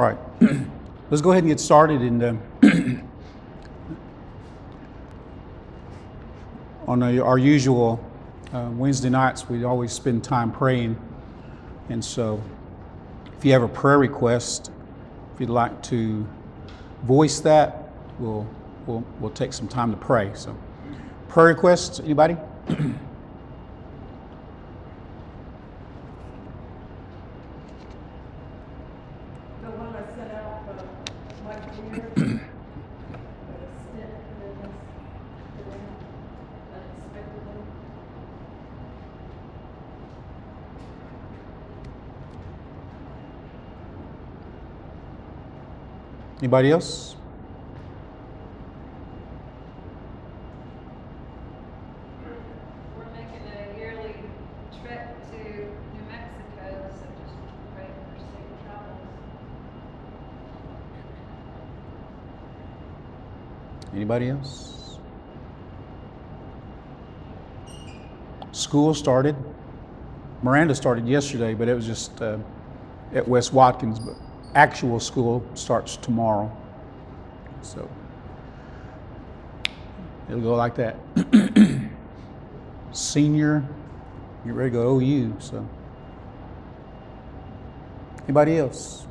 All right, let's go ahead and get started. And uh, on a, our usual uh, Wednesday nights, we always spend time praying. And so, if you have a prayer request, if you'd like to voice that, we'll we'll, we'll take some time to pray. So, prayer requests, anybody? The one I sent out, uh, Mike Junior, the stint business today, unexpectedly. Anybody else? We're making a yearly trip to New Mexico, so just pray for safe travels. Anybody else? School started. Miranda started yesterday, but it was just uh, at West Watkins. But actual school starts tomorrow. So it'll go like that. Senior, get ready to go OU. So anybody else?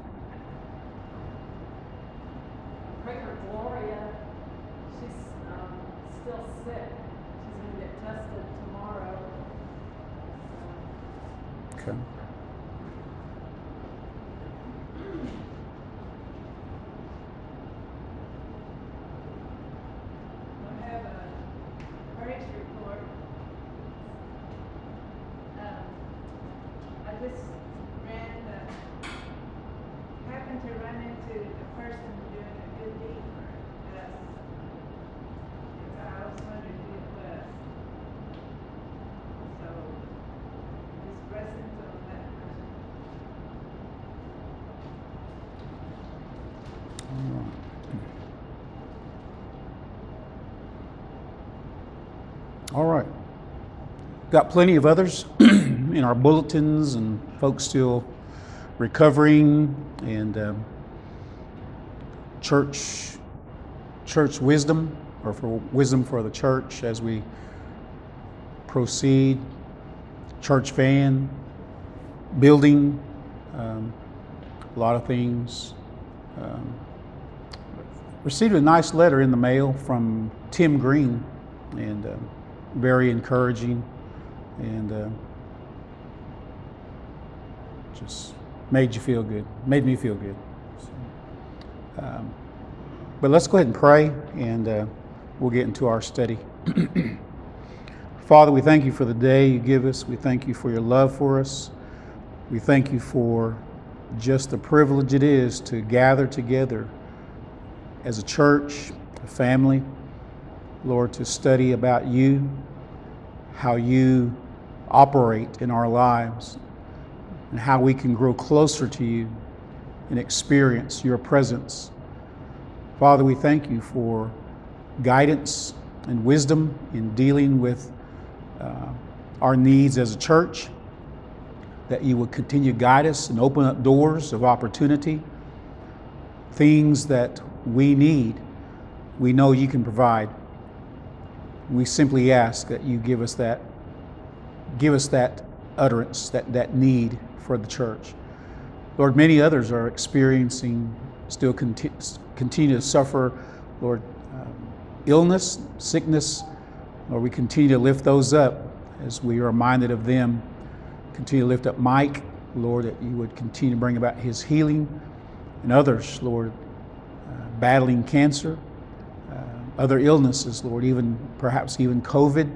Pray for Gloria, she's, um, still sick, she's gonna get tested tomorrow. Okay. I have a praise report. Um, I just ran, uh, happened to run into a person doing a good deed for us. And I was wondering who it was. So, just blessings on that person. All right. Got plenty of others in our bulletins and folks still recovering and um, church church wisdom or for wisdom for the church as we proceed. Church van, building, um, a lot of things. Um, received a nice letter in the mail from Tim Green and um, very encouraging and uh, just made you feel good, made me feel good. So, um, but let's go ahead and pray and uh, we'll get into our study. Father, we thank you for the day you give us. We thank you for your love for us. We thank you for just the privilege it is to gather together as a church, a family, Lord, to study about you, how you operate in our lives, and how we can grow closer to you and experience your presence. Father, we thank you for guidance and wisdom in dealing with uh, our needs as a church, that you would continue to guide us and open up doors of opportunity, things that we need, we know you can provide. We simply ask that you give us that, give us that utterance, that, that need for the church. Lord, many others are experiencing, still conti- continue to suffer, Lord, um, illness, sickness. Lord, we continue to lift those up as we are reminded of them. Continue to lift up Mike, Lord, that you would continue to bring about his healing and others, Lord, uh, battling cancer, uh, other illnesses, Lord, even perhaps even COVID.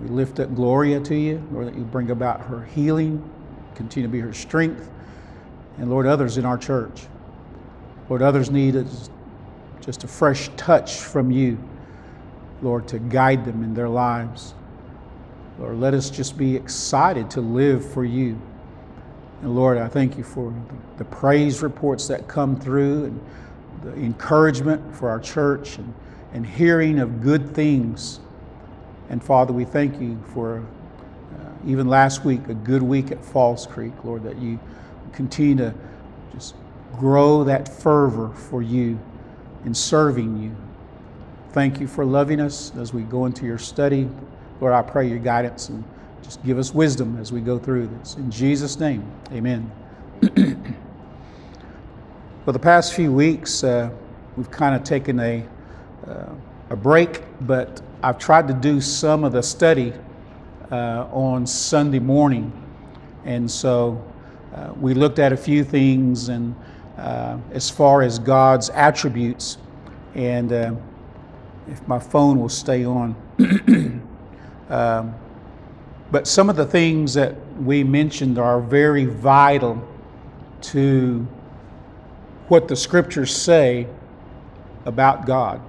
We lift up Gloria to you, Lord, that you bring about her healing, continue to be her strength, and Lord, others in our church. Lord, others need is just a fresh touch from you, Lord, to guide them in their lives. Lord, let us just be excited to live for you. And Lord, I thank you for the praise reports that come through and the encouragement for our church and, and hearing of good things. And Father, we thank you for uh, even last week, a good week at Falls Creek, Lord, that you continue to just grow that fervor for you in serving you. Thank you for loving us as we go into your study. Lord, I pray your guidance and just give us wisdom as we go through this. In Jesus' name, amen. For the past few weeks, uh, we've kind of taken a, uh, a break, but I've tried to do some of the study uh, on Sunday morning. And so uh, we looked at a few things and uh, as far as God's attributes. And uh, if my phone will stay on. um, but some of the things that we mentioned are very vital to what the scriptures say about God.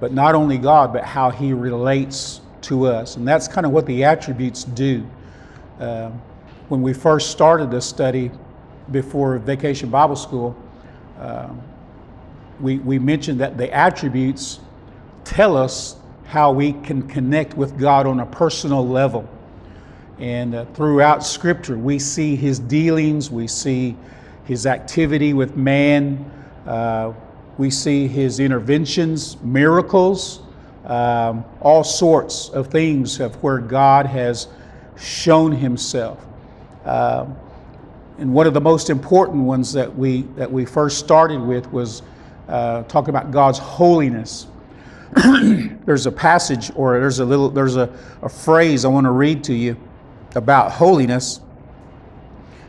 But not only God, but how He relates to us. And that's kind of what the attributes do. Uh, when we first started this study before Vacation Bible School, uh, we, we mentioned that the attributes tell us how we can connect with God on a personal level. And uh, throughout Scripture, we see His dealings, we see His activity with man, uh, we see His interventions, miracles, um, all sorts of things of where God has shown Himself. Um, and one of the most important ones that we that we first started with was uh, talking about God's holiness. there's a passage or there's a little there's a, a phrase I want to read to you about holiness,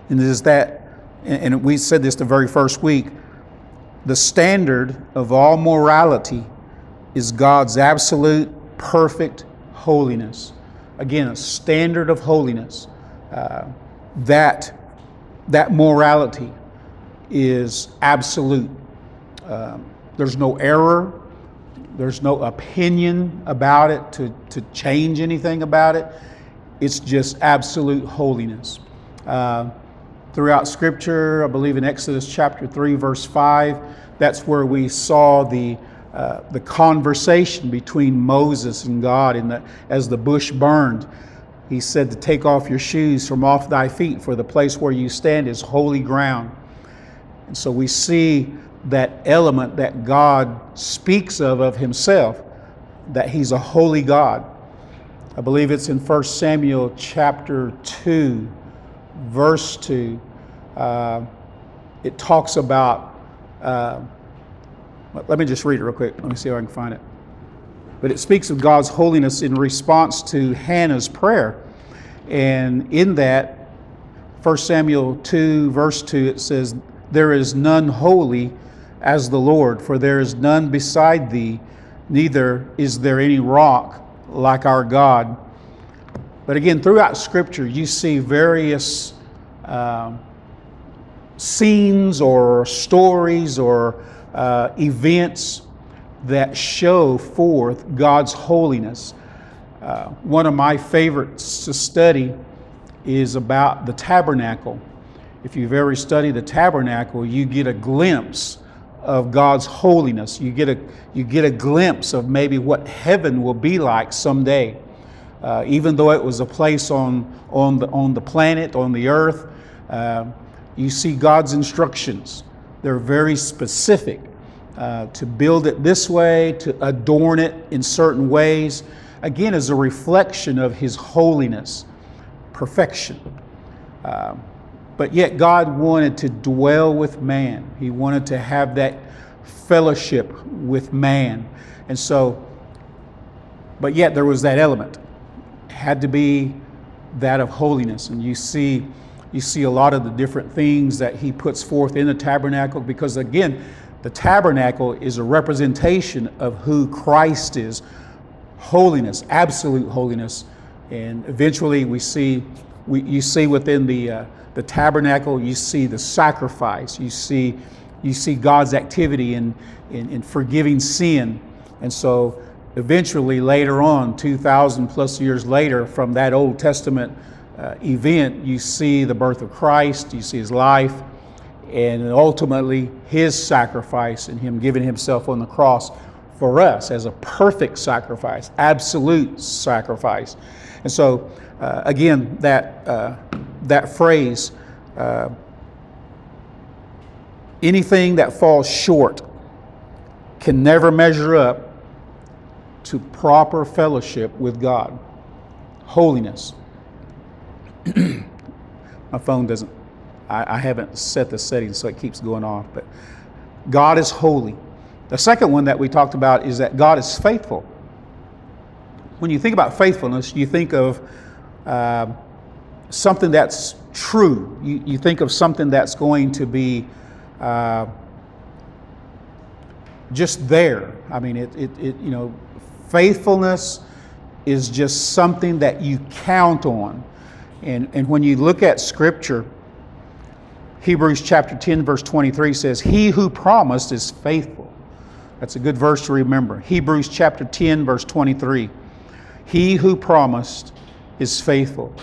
and it is that, and we said this the very first week. The standard of all morality is God's absolute, perfect holiness. Again, a standard of holiness. Uh, that that morality is absolute. Um, there's no error. There's no opinion about it to, to change anything about it. It's just absolute holiness. Uh, throughout Scripture, I believe in Exodus chapter 3, verse 5, that's where we saw the, uh, the conversation between Moses and God in the, as the bush burned. He said to take off your shoes from off thy feet, for the place where you stand is holy ground. And so we see that element that God speaks of of himself, that he's a holy God. I believe it's in 1 Samuel chapter 2, verse 2. Uh, it talks about, uh, let me just read it real quick. Let me see if I can find it. But it speaks of God's holiness in response to Hannah's prayer. And in that, 1 Samuel 2, verse 2, it says, There is none holy as the Lord, for there is none beside thee, neither is there any rock like our God. But again, throughout Scripture, you see various uh, scenes or stories or uh, events that show forth God's holiness. Uh, one of my favorites to study is about the tabernacle. If you've ever studied the tabernacle, you get a glimpse of God's holiness. You get a, you get a glimpse of maybe what heaven will be like someday. Uh, even though it was a place on, on, the, on the planet, on the earth, uh, you see God's instructions. They're very specific uh, to build it this way, to adorn it in certain ways, again, as a reflection of His holiness, perfection. Uh, but yet, God wanted to dwell with man, He wanted to have that fellowship with man. And so, but yet, there was that element. Had to be that of holiness. And you see, you see a lot of the different things that he puts forth in the tabernacle because again the tabernacle is a representation of who Christ is holiness, absolute holiness. And eventually we see, we, you see within the, uh, the tabernacle, you see the sacrifice, you see, you see God's activity in, in, in forgiving sin. And so eventually, later on, 2,000 plus years later, from that Old Testament uh, event, you see the birth of Christ, you see his life, and ultimately his sacrifice and him giving himself on the cross for us as a perfect sacrifice, absolute sacrifice. And so, uh, again, that, uh, that phrase, uh, anything that falls short can never measure up to proper fellowship with God. Holiness. My phone doesn't, I, I, haven't set the settings so it keeps going off, but God is holy. The second one that we talked about is that God is faithful. When you think about faithfulness, you think of uh, something that's true. You, you think of something that's going to be uh, just there. I mean, it, it, it, you know, faithfulness is just something that you count on. And, and when you look at Scripture, Hebrews chapter 10, verse 23 says, He who promised is faithful. That's a good verse to remember. Hebrews chapter 10, verse 23. He who promised is faithful.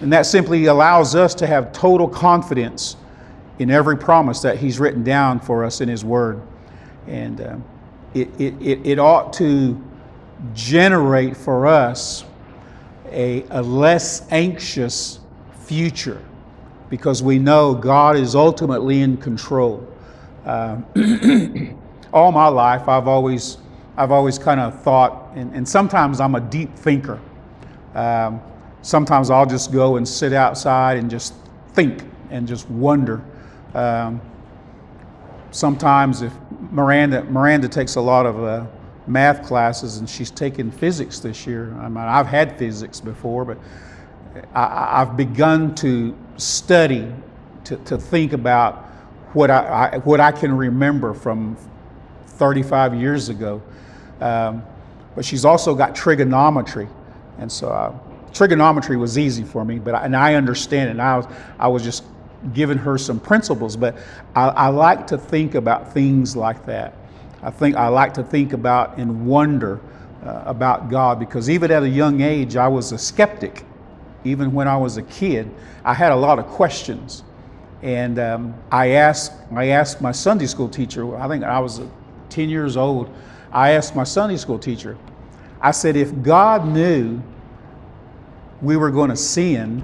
And that simply allows us to have total confidence in every promise that He's written down for us in His Word. And uh, it, it, it ought to generate for us a, a less anxious future because we know God is ultimately in control. Uh, all my life, I've always, I've always kind of thought, and, and, sometimes I'm a deep thinker. Um, sometimes I'll just go and sit outside and just think and just wonder. Um, sometimes if Miranda, Miranda takes a lot of uh, math classes and she's taken physics this year. I mean, I've had physics before, but I, have begun to study, to, to think about what I, I, what I can remember from 35 years ago. Um, but she's also got trigonometry. And so uh, trigonometry was easy for me, but I, and I understand it. And I was, I was just giving her some principles, but I, I like to think about things like that. I think I like to think about and wonder uh, about God because even at a young age, I was a skeptic. Even when I was a kid, I had a lot of questions. And um, I, asked, I asked my Sunday school teacher, I think I was 10 years old, I asked my Sunday school teacher, I said, if God knew we were going to sin,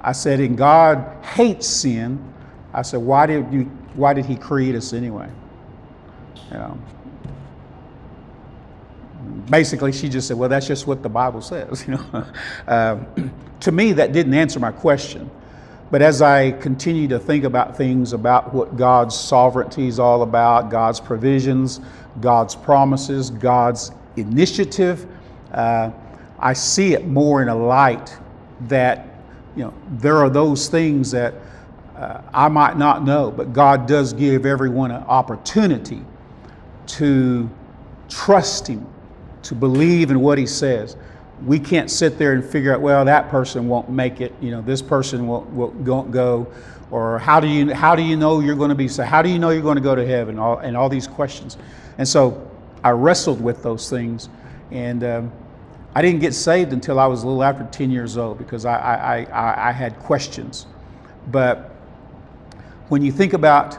I said, and God hates sin, I said, why did, you, why did He create us anyway? Um, basically, she just said, "Well, that's just what the Bible says." You know, uh, to me, that didn't answer my question. But as I continue to think about things about what God's sovereignty is all about, God's provisions, God's promises, God's initiative, uh, I see it more in a light that you know there are those things that uh, I might not know, but God does give everyone an opportunity to trust Him, to believe in what He says. We can't sit there and figure out, well, that person won't make it, you know, this person won't, won't go, or how do you how do you know you're going to be so how do you know you're going to go to heaven all, and all these questions and so i wrestled with those things and um, i didn't get saved until i was a little after 10 years old because I, I, I, I had questions but when you think about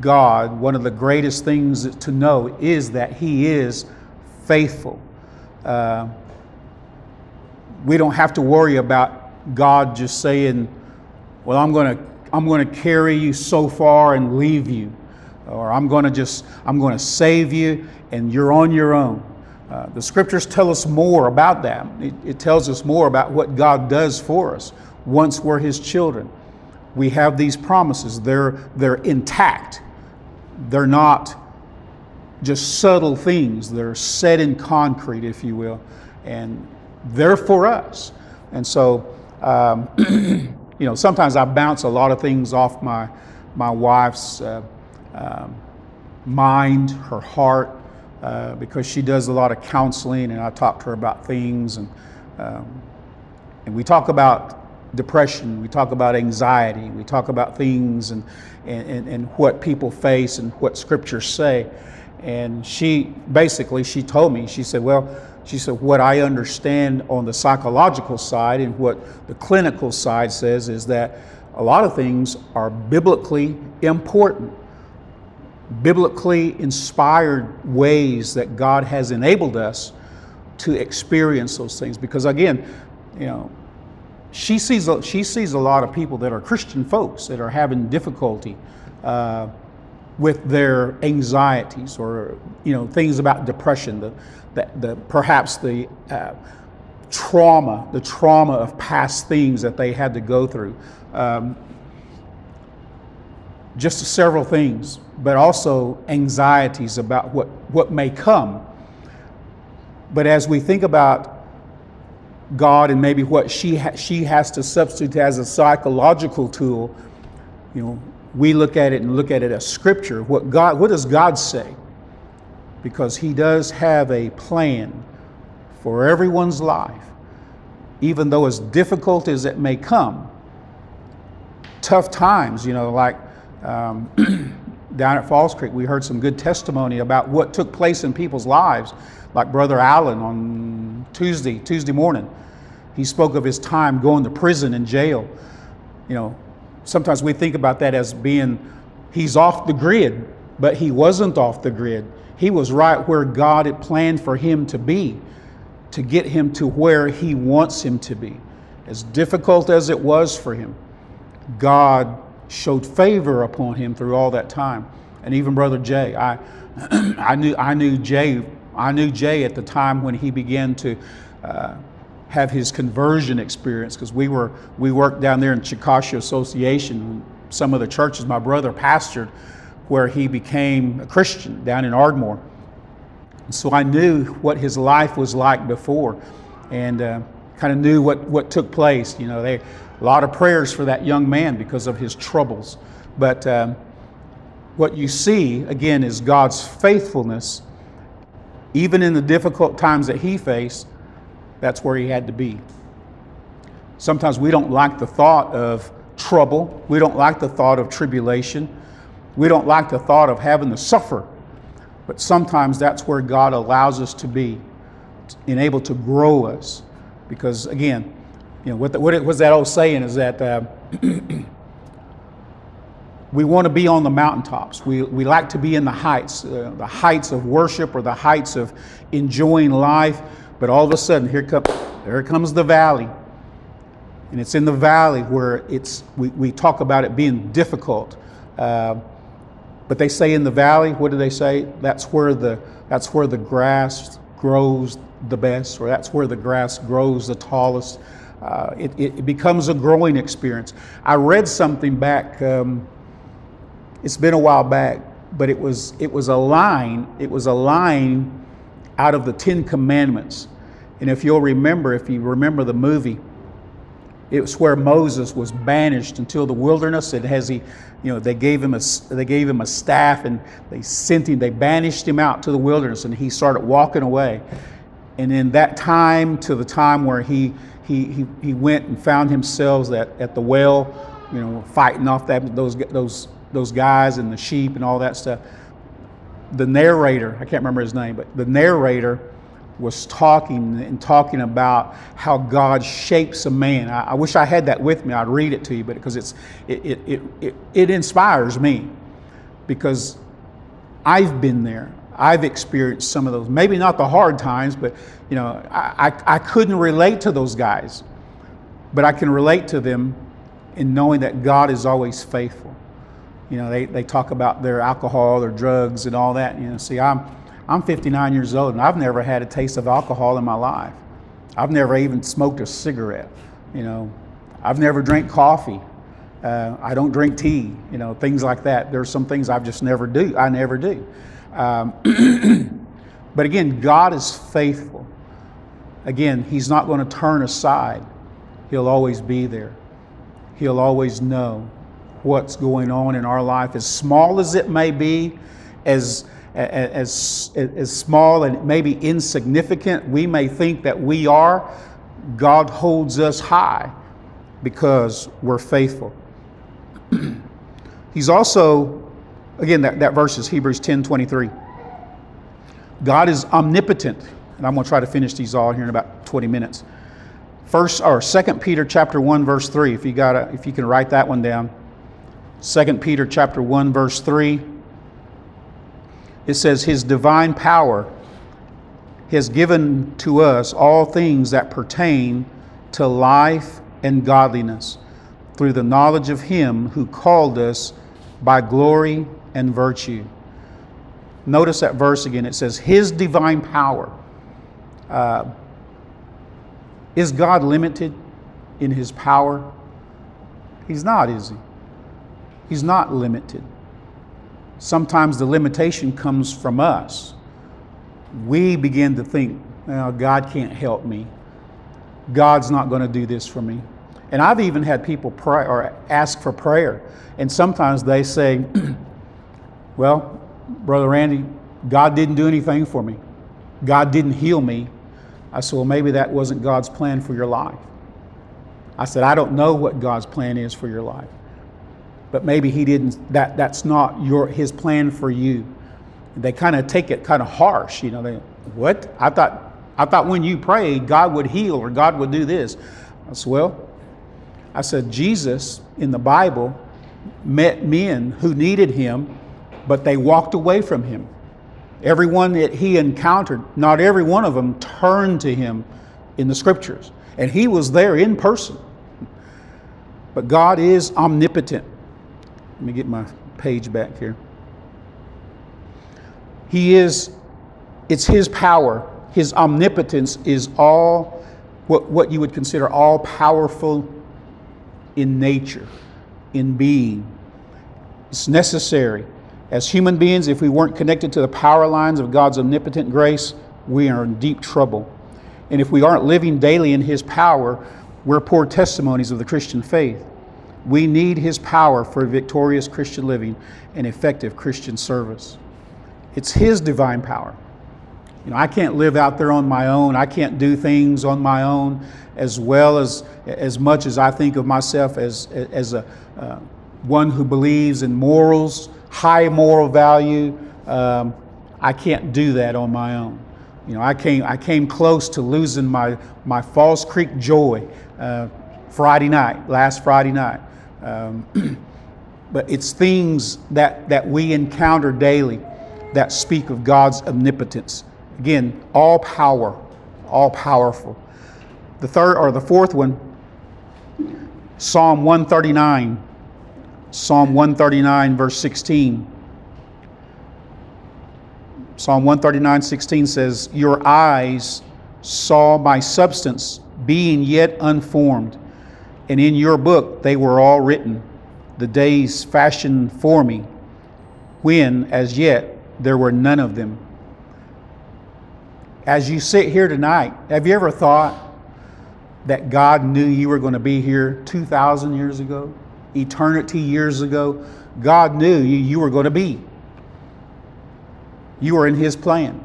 God, one of the greatest things to know is that He is faithful. Uh, we don't have to worry about God just saying, "Well, I'm going to I'm going to carry you so far and leave you," or "I'm going to just I'm going to save you and you're on your own." Uh, the scriptures tell us more about that. It, it tells us more about what God does for us once we're His children. We have these promises. They're they're intact they're not just subtle things, they're set in concrete, if you will, and they're for us. And so, um, you know, sometimes I bounce a lot of things off my, my wife's uh, um, mind, her heart, uh, because she does a lot of counseling, and I talk to her about things, and um, and we talk about depression, we talk about anxiety, we talk about things and, and, and, what people face and what scriptures say. And she basically she told me, she said, Well, she said, what I understand on the psychological side and what the clinical side says is that a lot of things are biblically important, biblically inspired ways that God has enabled us to experience those things. Because again, you know, she sees a, she sees a lot of people that are Christian folks that are having difficulty uh, with their anxieties or you know things about depression, the, the, the perhaps the uh, trauma, the trauma of past things that they had to go through. Um, just several things, but also anxieties about what, what may come. But as we think about God and maybe what she, ha- she has to substitute as a psychological tool, you know, we look at it and look at it as scripture. What God, what does God say? Because He does have a plan for everyone's life, even though as difficult as it may come. Tough times, you know, like um, down at Falls Creek, we heard some good testimony about what took place in people's lives, like Brother Allen on Tuesday, Tuesday morning. He spoke of his time going to prison and jail. You know, sometimes we think about that as being he's off the grid, but he wasn't off the grid. He was right where God had planned for him to be, to get him to where he wants him to be. As difficult as it was for him, God showed favor upon him through all that time. And even Brother Jay, I, I knew I knew Jay I knew Jay at the time when he began to uh, have his conversion experience because we were we worked down there in Chickasha Association, some of the churches my brother pastored, where he became a Christian down in Ardmore. So I knew what his life was like before, and uh, kind of knew what what took place. You know, they a lot of prayers for that young man because of his troubles, but. Um, what you see again is God's faithfulness, even in the difficult times that he faced, that's where he had to be. Sometimes we don't like the thought of trouble. We don't like the thought of tribulation. We don't like the thought of having to suffer. But sometimes that's where God allows us to be and able to grow us. Because again, you know, what, the, what was that old saying is that uh, we want to be on the mountaintops. We, we like to be in the heights, uh, the heights of worship or the heights of enjoying life. But all of a sudden, here come, there comes the valley. And it's in the valley where it's, we, we talk about it being difficult. Uh, but they say in the valley, what do they say? That's where the, that's where the grass grows the best, or that's where the grass grows the tallest. Uh, it, it, becomes a growing experience. I read something back, um, it's been a while back, but it was, it was a line, it was a line out of the Ten Commandments. And if you'll remember, if you remember the movie, it was where Moses was banished until the wilderness. It has he, you know, they gave him a they gave him a staff and they sent him, they banished him out to the wilderness, and he started walking away. And in that time to the time where he he he, he went and found himself at, at the well, you know, fighting off that those those those guys and the sheep and all that stuff. The narrator, I can't remember his name, but the narrator was talking and talking about how God shapes a man. I, I, wish I had that with me. I'd read it to you, but because it's it, it, it, it, it inspires me because I've been there. I've experienced some of those. Maybe not the hard times, but you know, I, I, I couldn't relate to those guys, but I can relate to them in knowing that God is always faithful. You know, they, they talk about their alcohol, their drugs, and all that. You know, see, I'm I'm 59 years old and I've never had a taste of alcohol in my life. I've never even smoked a cigarette. You know, I've never drank coffee. Uh, I don't drink tea. You know, things like that. There's some things I've just never do. I never do. Um, but again, God is faithful. Again, He's not going to turn aside. He'll always be there. He'll always know what's going on in our life, as small as it may be, as as, as small and maybe insignificant we may think that we are, God holds us high because we're faithful. He's also, again, that, that verse is Hebrews 10 23. God is omnipotent, and I'm going to try to finish these all here in about 20 minutes. First or Second Peter chapter 1, verse 3, if you got if you can write that one down. Second Peter chapter 1, verse 3 it says, His divine power has given to us all things that pertain to life and godliness through the knowledge of Him who called us by glory and virtue. Notice that verse again. It says, His divine power. Uh, is God limited in His power? He's not, is He? He's not limited. Sometimes the limitation comes from us. We begin to think, well, God can't help me. God's not going to do this for me. And I've even had people pray or ask for prayer. And sometimes they say, well, Brother Randy, God didn't do anything for me. God didn't heal me. I said, well, maybe that wasn't God's plan for your life. I said, I don't know what God's plan is for your life. But maybe he didn't, that, that's not your, his plan for you. They kind of take it kind of harsh. You know, they, what? I thought, I thought when you prayed, God would heal or God would do this. I said, well, I said, Jesus in the Bible met men who needed him, but they walked away from him. Everyone that he encountered, not every one of them turned to him in the scriptures. And he was there in person. But God is omnipotent. Let me get my page back here. He is, it's his power, his omnipotence is all what, what you would consider all powerful in nature, in being. It's necessary. As human beings, if we weren't connected to the power lines of God's omnipotent grace, we are in deep trouble. And if we aren't living daily in His power, we're poor testimonies of the Christian faith. We need His power for victorious Christian living and effective Christian service. It's His divine power. You know, I can't live out there on my own. I can't do things on my own as well as as much as I think of myself as as a uh, one who believes in morals, high moral value. Um, I can't do that on my own. You know, I came I came close to losing my my Falls Creek joy uh, Friday night, last Friday night. Um, but it's things that that we encounter daily that speak of God's omnipotence Again, all power, all powerful. The third or the fourth one, Psalm 139. Psalm 139, verse 16. Psalm 139, 16 says, Your eyes saw my substance being yet unformed, and in your book they were all written, the days fashioned for me, when as yet there were none of them as you sit here tonight, have you ever thought that God knew you were going to be here 2,000 years ago, eternity years ago? God knew you, you were going to be. You were in His plan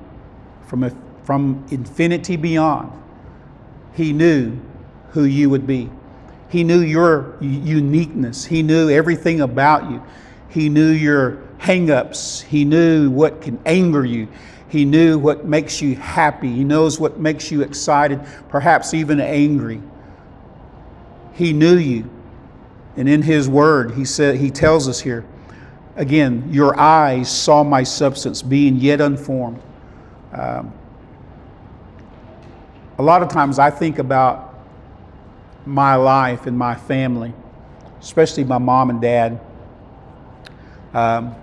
from, from infinity beyond. He knew who you would be. He knew your uniqueness. He knew everything about you. He knew your hangups. He knew what can anger you. He knew what makes you happy. He knows what makes you excited, perhaps even angry. He knew you. And in his word, he said he tells us here, again, your eyes saw my substance being yet unformed. Um, a lot of times I think about my life and my family, especially my mom and dad. Um,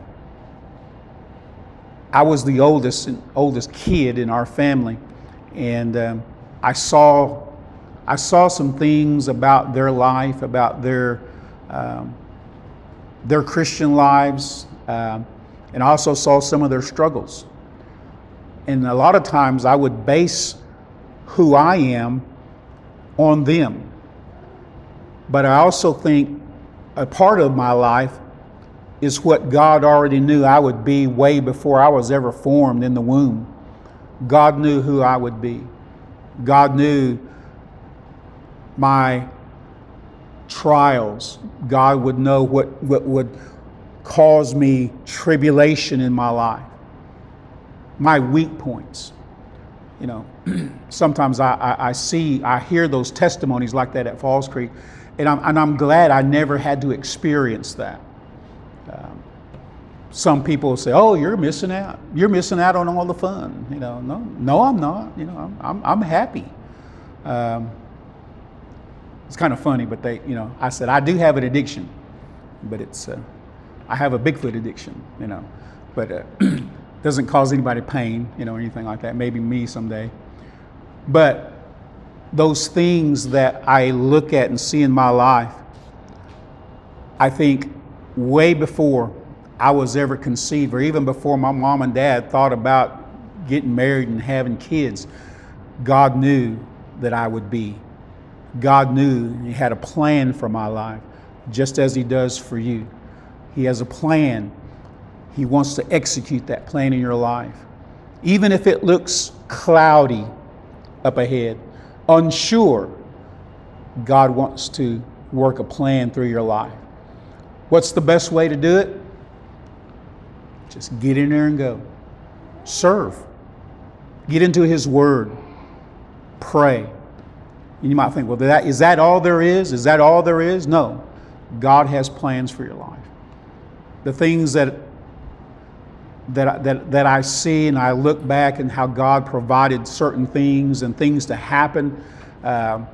I was the oldest oldest kid in our family, and um, I saw I saw some things about their life, about their um, their Christian lives, um, and also saw some of their struggles. And a lot of times, I would base who I am on them. But I also think a part of my life is what God already knew I would be way before I was ever formed in the womb. God knew who I would be. God knew my trials. God would know what, what would cause me tribulation in my life, my weak points. You know, sometimes I, I, I, see, I hear those testimonies like that at Falls Creek, and I'm, and I'm glad I never had to experience that. Um, some people say, "Oh, you're missing out. You're missing out on all the fun." You know, no, no, I'm not. You know, I'm, I'm, I'm happy. Um, it's kind of funny, but they, you know, I said I do have an addiction, but it's uh, I have a Bigfoot addiction, you know, but uh, doesn't cause anybody pain, you know, anything like that. Maybe me someday, but those things that I look at and see in my life, I think way before I was ever conceived, or even before my mom and dad thought about getting married and having kids, God knew that I would be. God knew He had a plan for my life, just as He does for you. He has a plan. He wants to execute that plan in your life. Even if it looks cloudy up ahead, unsure, God wants to work a plan through your life. What's the best way to do it? Just get in there and go. Serve. Get into His Word. Pray. And you might think, well, that, is that all there is? Is that all there is? No. God has plans for your life. The things that that, that, that I see and I look back and how God provided certain things and things to happen uh,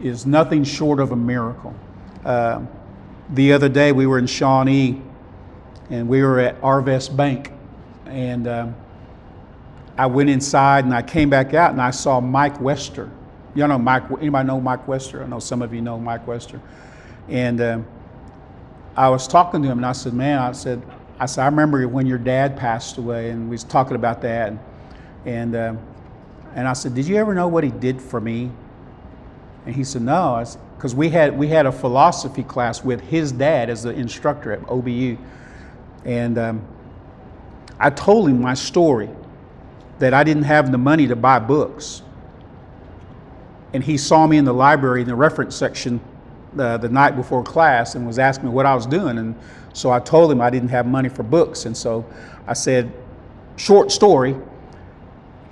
is nothing short of a miracle. Uh, the other day we were in Shawnee and we were at Arvest Bank and um, I went inside and I came back out and I saw Mike Wester. You know Mike? Anybody know Mike Wester? I know some of you know Mike Wester. And um, I was talking to him and I said, "Man," I said, I said, I remember when your dad passed away, and we was talking about that, and and, uh, and I said, did you ever know what he did for me? And he said, no, because we had we had a philosophy class with his dad as the instructor at OBU, and um, I told him my story that I didn't have the money to buy books, and he saw me in the library in the reference section uh, the night before class and was asking me what I was doing. And so I told him I didn't have money for books. And so I said, short story,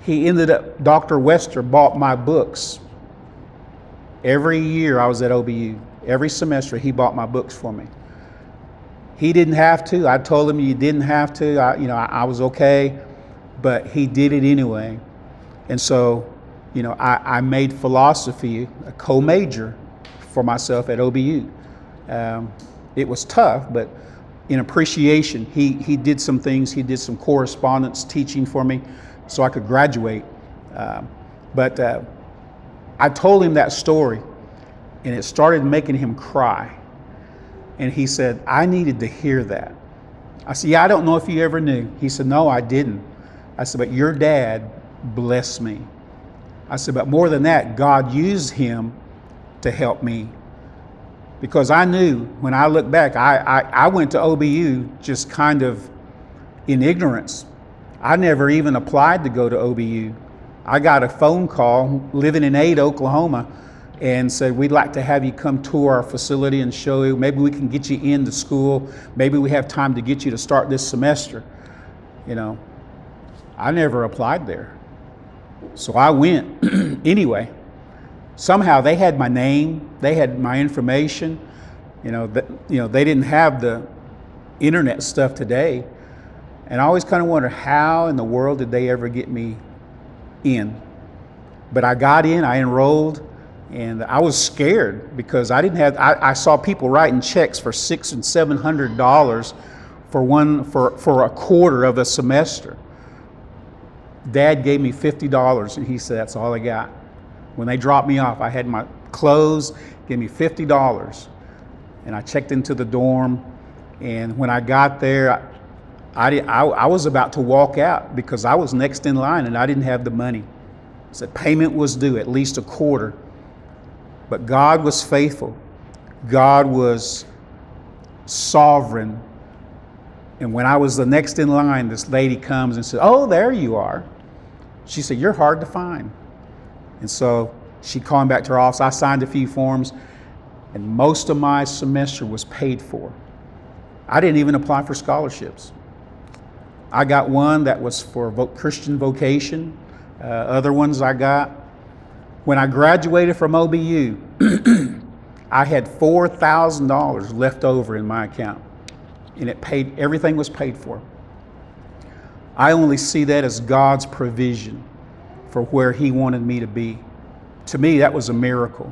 he ended up, Dr. Wester bought my books. Every year I was at OBU, every semester he bought my books for me. He didn't have to. I told him you didn't have to. I, you know, I, I was okay, but he did it anyway. And so, you know, I, I made philosophy a co-major for myself at OBU. Um, it was tough, but in appreciation, he, he did some things. He did some correspondence teaching for me so I could graduate. Um, but uh, I told him that story, and it started making him cry. And he said, I needed to hear that. I said, Yeah, I don't know if you ever knew. He said, No, I didn't. I said, But your dad blessed me. I said, But more than that, God used him to help me. Because I knew when I look back, I, I, I went to OBU just kind of in ignorance. I never even applied to go to OBU. I got a phone call living in Ada, Oklahoma, and said, We'd like to have you come tour our facility and show you. Maybe we can get you into school. Maybe we have time to get you to start this semester. You know, I never applied there. So I went anyway somehow they had my name, they had my information. You know, that, you know, they didn't have the internet stuff today. And I always kind of wonder how in the world did they ever get me in? But I got in, I enrolled, and I was scared because I didn't have. I, I saw people writing checks for six and seven hundred dollars for one for for a quarter of a semester. Dad gave me fifty dollars, and he said that's all I got. When they dropped me off, I had my clothes, gave me $50. And I checked into the dorm. And when I got there, I, I, I was about to walk out because I was next in line and I didn't have the money. So payment was due, at least a quarter. But God was faithful. God was sovereign. And when I was the next in line, this lady comes and said, Oh, there you are. She said, You're hard to find. And so she called me back to her office. I signed a few forms, and most of my semester was paid for. I didn't even apply for scholarships. I got one that was for Christian vocation, uh, other ones I got. When I graduated from OBU, I had $4,000 left over in my account, and it paid, everything was paid for. I only see that as God's provision for where He wanted me to be. To me, that was a miracle.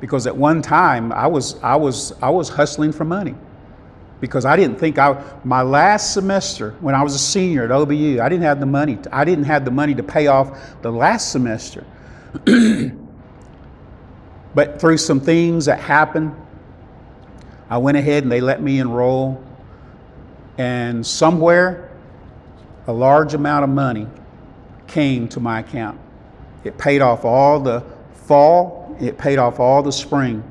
because at one time I was, I was, I was hustling for money because I didn't think I, my last semester when I was a senior at OBU, I didn't have the money. To, I didn't have the money to pay off the last semester. but through some things that happened, I went ahead and they let me enroll. And somewhere, a large amount of money came to my account. It paid off all the fall, it paid off all the spring.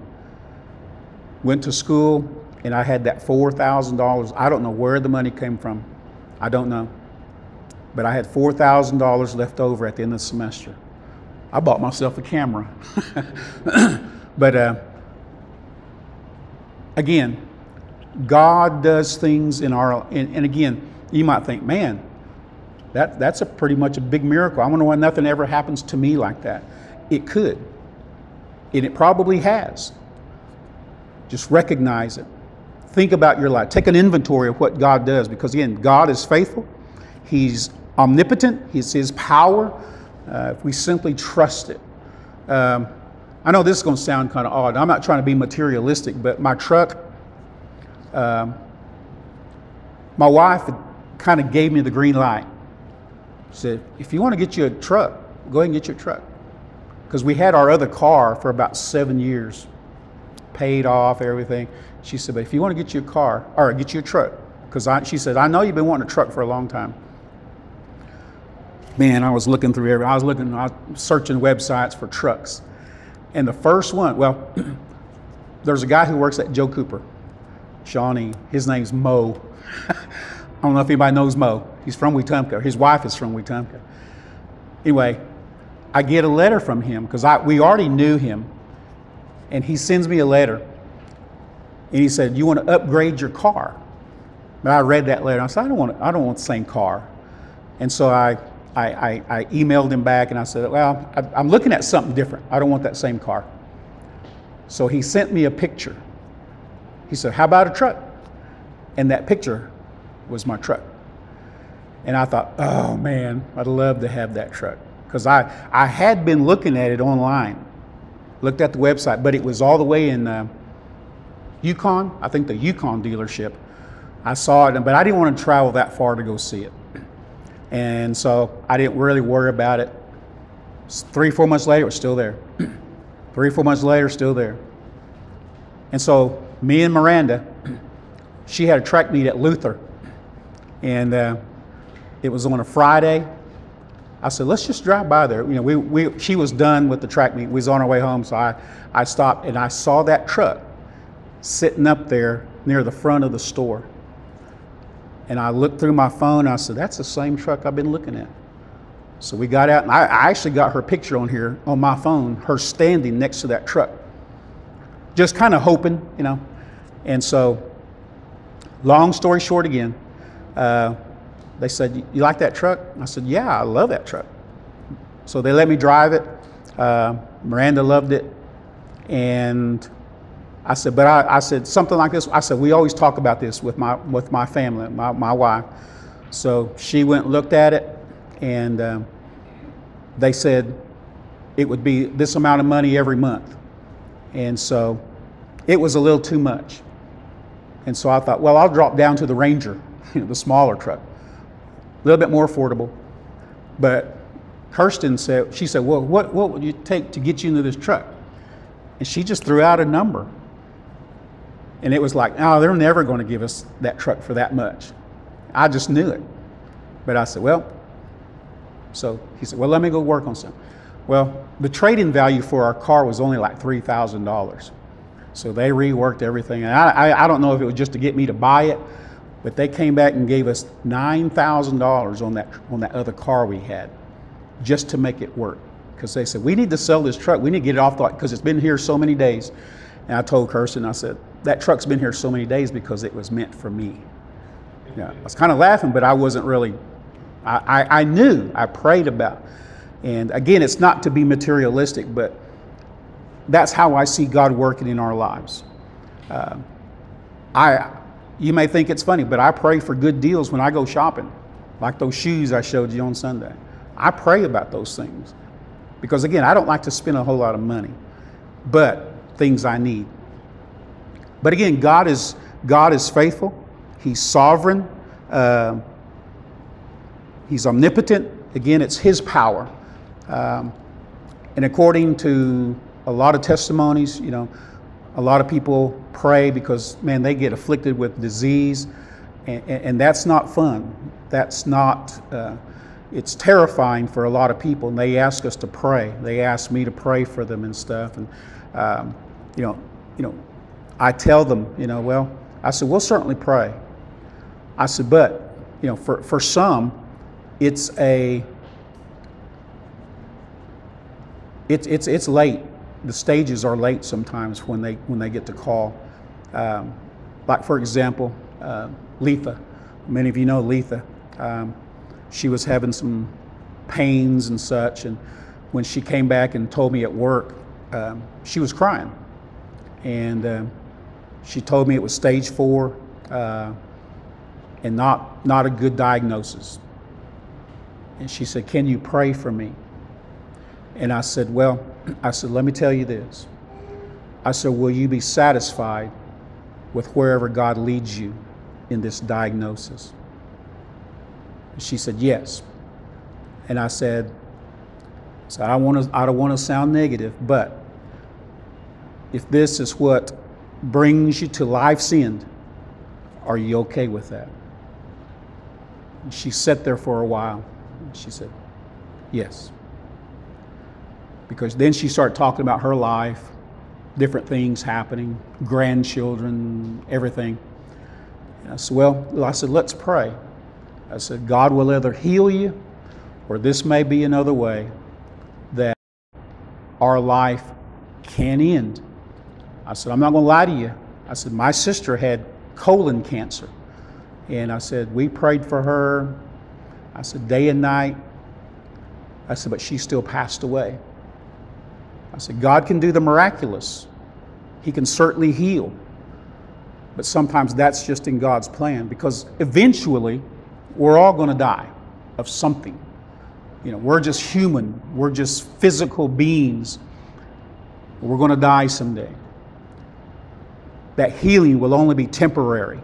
Went to school, and I had that $4,000. I don't know where the money came from. I don't know. But I had $4,000 left over at the end of the semester. I bought myself a camera. but uh, again, God does things in our, and, and, again, you might think, man, that, that's a pretty much a big miracle. I wonder why nothing ever happens to me like that. It could, and it probably has. Just recognize it. Think about your life. Take an inventory of what God does because, again, God is faithful. He's omnipotent. He's His power. Uh, if we simply trust it. Um, I know this is going to sound kind of odd. I'm not trying to be materialistic, but my truck, um, my wife kind of gave me the green light. Said, if you want to get you a truck, go ahead and get your truck. Because we had our other car for about seven years, paid off, everything. She said, but if you want to get you a car, or get you a truck, because she said, I know you've been wanting a truck for a long time. Man, I was looking through every, I was looking, I was searching websites for trucks. And the first one, well, there's a guy who works at Joe Cooper, Shawnee. His name's Mo. I don't know if anybody knows Mo. He's from Wetumpka. His wife is from Wetumpka. Anyway, I get a letter from him because we already knew him. And he sends me a letter and he said, You want to upgrade your car? But I read that letter. I said, I don't want, I don't want the same car. And so I, I, I, I emailed him back and I said, Well, I, I'm looking at something different. I don't want that same car. So he sent me a picture. He said, How about a truck? And that picture was my truck. And I thought, Oh man, I'd love to have that truck. Because I, I had been looking at it online, looked at the website, but it was all the way in. Uh, Yukon, I think the Yukon dealership. I saw it, but I didn't want to travel that far to go see it. And so I didn't really worry about it. Three, four months later, it was still there. Three, four months later, still there. And so me and Miranda, she had a track meet at Luther. And uh, it was on a Friday. I said, let's just drive by there. You know, we, we, she was done with the track meet. We was on our way home, so I, I stopped and I saw that truck sitting up there near the front of the store. And I looked through my phone. And I said, That's the same truck I've been looking at. So we got out, and I, I actually got her picture on here on my phone, her standing next to that truck. Just kind of hoping, you know. And so, long story short again, uh, they said, You like that truck? I said, Yeah, I love that truck. So they let me drive it. Uh, Miranda loved it. And I said, but I, I, said something like this. I said, we always talk about this with my, with my family, my, my wife. So she went and looked at it, and um, they said it would be this amount of money every month. And so it was a little too much. And so I thought, well, I'll drop down to the Ranger, the smaller truck, little bit more affordable. But Kirsten said, she said, well, what, what would you take to get you into this truck? And she just threw out a number. And it was like, oh, they're never going to give us that truck for that much. I just knew it. But I said, well, so he said, well, let me go work on some. Well, the trading value for our car was only like $3,000. So they reworked everything. And I, I, I, don't know if it was just to get me to buy it, but they came back and gave us $9,000 on that, on that other car we had just to make it work. Because they said, we need to sell this truck. We need to get it off because it's been here so many days. And I told Kirsten, I said, that truck's been here so many days because it was meant for me. Yeah, I was kind of laughing, but I wasn't really, I, I, I knew, I prayed about. And again, it's not to be materialistic, but that's how I see God working in our lives. Uh, I, you may think it's funny, but I pray for good deals when I go shopping, like those shoes I showed you on Sunday. I pray about those things because, again, I don't like to spend a whole lot of money. But things I need. But again, God is God is faithful. He's sovereign. Uh, he's omnipotent. Again, it's His power. Um, and according to a lot of testimonies, you know, a lot of people pray because, man, they get afflicted with disease, and, and that's not fun. That's not, uh, it's terrifying for a lot of people, and they ask us to pray. They ask me to pray for them and stuff. And, um, you know, you know, I tell them, you know, well, I said, we'll certainly pray. I said, but, you know, for, for some, it's a, it's, it's, it's late. The stages are late sometimes when they, when they get to call. Um, like, for example, uh, Letha. Many of you know Letha. Um, she was having some pains and such, and when she came back and told me at work, um, she was crying. And um, she told me it was stage four uh, and not, not a good diagnosis. And she said, Can you pray for me? And I said, Well, I said, let me tell you this. I said, Will you be satisfied with wherever God leads you in this diagnosis? She said, Yes. And I said, so I, want to, I don't want to sound negative, but if this is what brings you to life's end, are you okay with that? And she sat there for a while. She said, Yes because then she started talking about her life, different things happening, grandchildren, everything. And I said, Well, I said, let's pray. I said, God will either heal you, or this may be another way that our life can end. I said, I'm not going to lie to you. I said, My sister had colon cancer. And I said, We prayed for her. I said, day and night. I said, but she still passed away. I said, God can do the miraculous. He can certainly heal. But sometimes that's just in God's plan because eventually we're all going to die of something. You know, we're just human, we're just physical beings. We're going to die someday. That healing will only be temporary.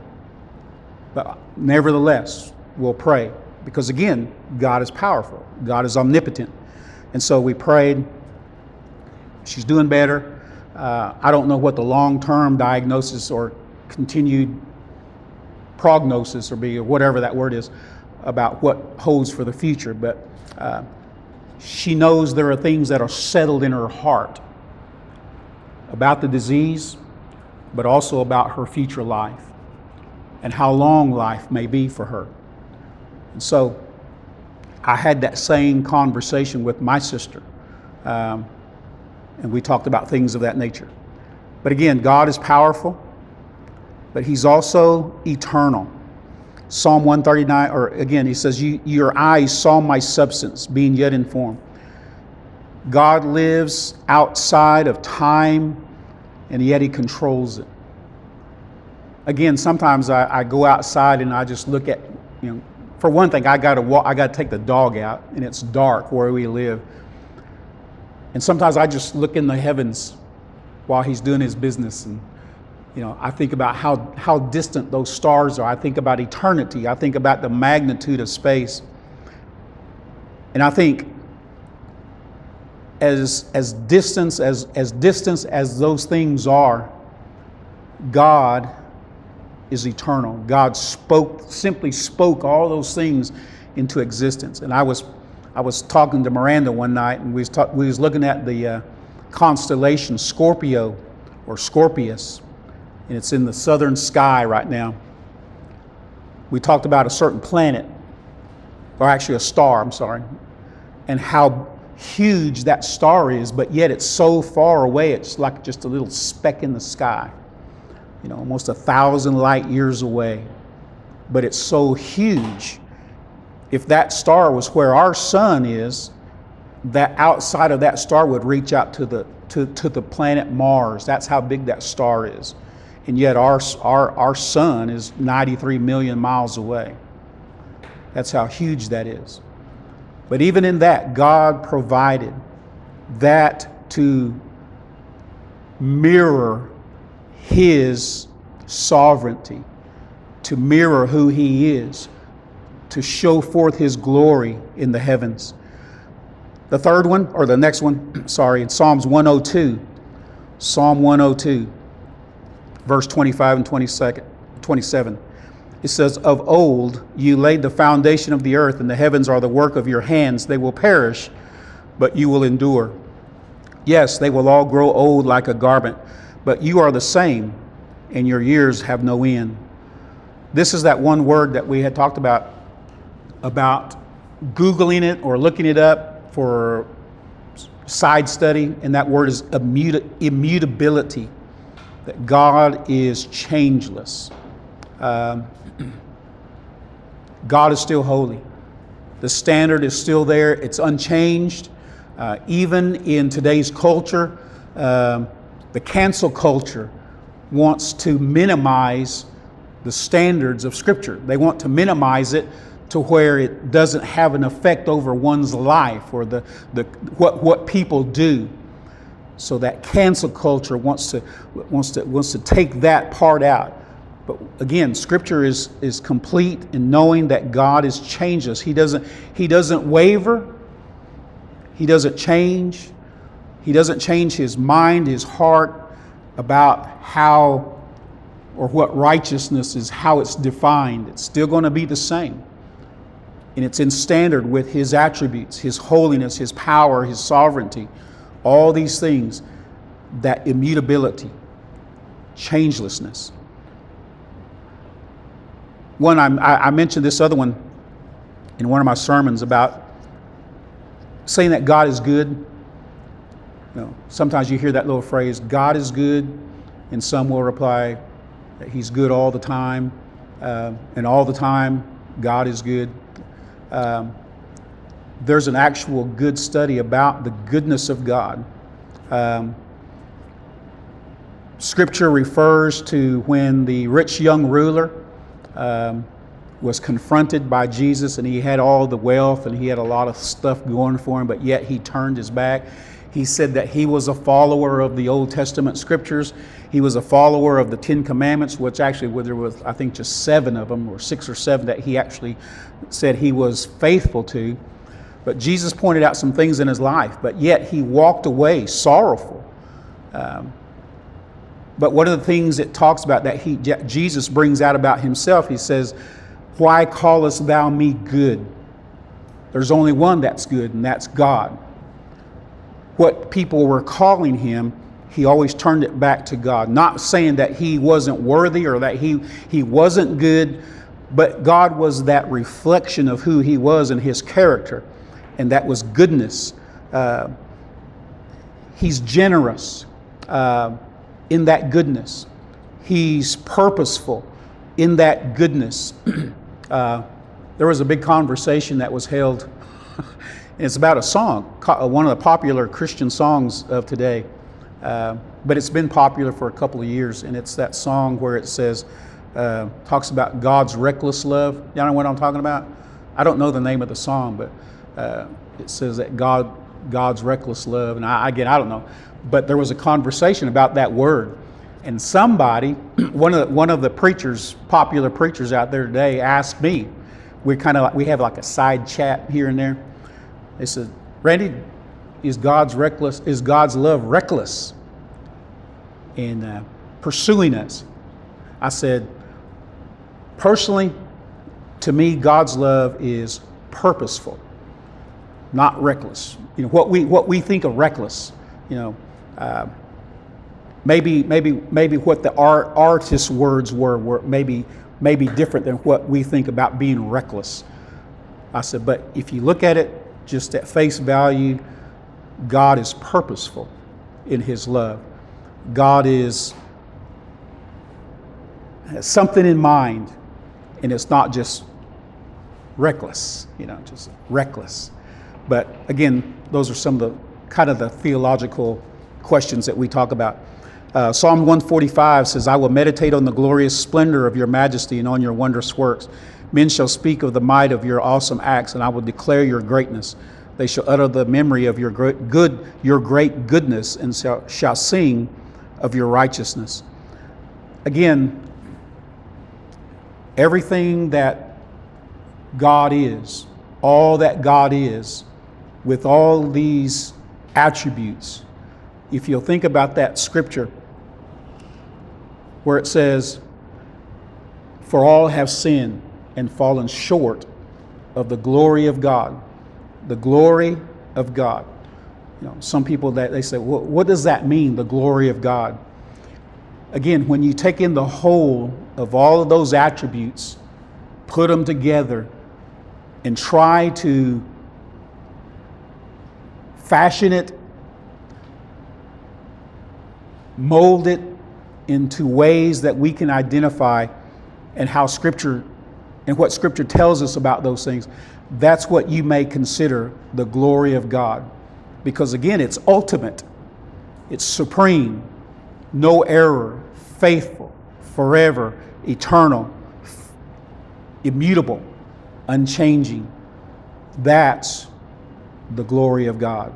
But nevertheless, we'll pray because again, God is powerful, God is omnipotent. And so we prayed she's doing better. Uh, I don't know what the long term diagnosis or continued prognosis or be, or whatever that word is, about what holds for the future, but uh, she knows there are things that are settled in her heart about the disease, but also about her future life and how long life may be for her. And so I had that same conversation with my sister. Um, and we talked about things of that nature. But again, God is powerful, but He's also eternal. Psalm 139, or again, He says, Your eyes saw my substance, being yet informed. God lives outside of time, and yet He controls it. Again, sometimes I, I go outside and I just look at, you know, for one thing, I got to walk, I got to take the dog out, and it's dark where we live. And sometimes I just look in the heavens while he's doing his business and you know, I think about how, how distant those stars are. I think about eternity. I think about the magnitude of space. And I think as, as distance as, as distance as those things are, God is eternal. God spoke, simply spoke all those things into existence. And I was I was talking to Miranda one night, and we was, talk, we was looking at the uh, constellation Scorpio or Scorpius, and it's in the southern sky right now. We talked about a certain planet, or actually a star, I'm sorry, and how huge that star is, but yet it's so far away, it's like just a little speck in the sky, you know, almost a thousand light years away. But it's so huge if that star was where our sun is, that outside of that star would reach out to the, to, to the planet Mars. That's how big that star is. And yet our, our, our sun is 93 million miles away. That's how huge that is. But even in that, God provided that to mirror His sovereignty, to mirror who He is, to show forth His glory in the heavens. The third one, or the next one, sorry, in Psalms 102, Psalm 102, verse 25 and 22nd, 27. It says, Of old you laid the foundation of the earth, and the heavens are the work of your hands. They will perish, but you will endure. Yes, they will all grow old like a garment, but you are the same, and your years have no end. This is that one word that we had talked about, about Googling it or looking it up for side study, and that word is immuta- immutability, that God is changeless. Um, God is still holy. The standard is still there, it's unchanged. Uh, even in today's culture, um, the cancel culture wants to minimize the standards of Scripture. They want to minimize it to where it doesn't have an effect over one's life or the, the, what, what people do. So that cancel culture wants to, wants, to, wants to take that part out. But again, Scripture is, is complete in knowing that God has changed us. He doesn't, he doesn't waver, He doesn't change. He doesn't change His mind, His heart about how or what righteousness is, how it's defined. It's still going to be the same. And it's in standard with His attributes, His holiness, His power, His sovereignty, all these things, that immutability, changelessness. One, I, I mentioned this other one in one of my sermons about saying that God is good. You know, sometimes you hear that little phrase, God is good, and some will reply that He's good all the time, uh, and all the time, God is good. Um, there's an actual good study about the goodness of God. Um, scripture refers to when the rich young ruler um, was confronted by Jesus and he had all the wealth and he had a lot of stuff going for him, but yet he turned his back. He said that he was a follower of the Old Testament scriptures. He was a follower of the Ten Commandments, which actually, there was, I think, just seven of them, or six or seven, that he actually said he was faithful to. But Jesus pointed out some things in his life, but yet he walked away sorrowful. Um, but one of the things it talks about that he, Jesus brings out about himself, he says, Why callest thou me good? There's only one that's good, and that's God. What people were calling him, he always turned it back to God. Not saying that he wasn't worthy or that he, he wasn't good, but God was that reflection of who he was and his character, and that was goodness. Uh, he's generous. Uh, in that goodness. He's purposeful in that goodness. uh, there was a big conversation that was held. it's about a song, uh, one of the popular Christian songs of today. Uh, but it's been popular for a couple of years, and it's that song where it says, uh, talks about God's reckless love. Y'all know what I'm talking about? I don't know the name of the song, but uh, it says that God, God's reckless love, and I, again, I don't know but there was a conversation about that word. And somebody, one of the, one of the preachers, popular preachers out there today, asked me. We kind of we have like a side chat here and there. They said, "Randy, is God's reckless? Is God's love reckless in uh, pursuing us?" I said, personally, to me, God's love is purposeful, not reckless. You know what we what we think of reckless. You know, uh, maybe, maybe, maybe what the art, artist's words were were maybe, maybe different than what we think about being reckless. I said, but if you look at it just at face value, God is purposeful in His love. God is has something in mind, and it's not just reckless, you know, just reckless. But again, those are some of the kind of the theological questions that we talk about. Uh, Psalm 145 says, I will meditate on the glorious splendor of your majesty and on your wondrous works. Men shall speak of the might of your awesome acts, and I will declare your greatness. They shall utter the memory of your great good, your great goodness, and shall, shall sing of your righteousness. Again, everything that God is, all that God is, with all these attributes, if you'll think about that scripture where it says, For all have sinned and fallen short of the glory of God. The glory of God. You know, some people that they say, well, what does that mean, the glory of God? Again, when you take in the whole of all of those attributes, put them together, and try to fashion it, mold it into ways that we can identify and how Scripture and what Scripture tells us about those things, that's what you may consider the glory of God. Because again, it's ultimate, it's supreme, no error, faithful, forever, eternal, immutable, unchanging. That's the glory of God.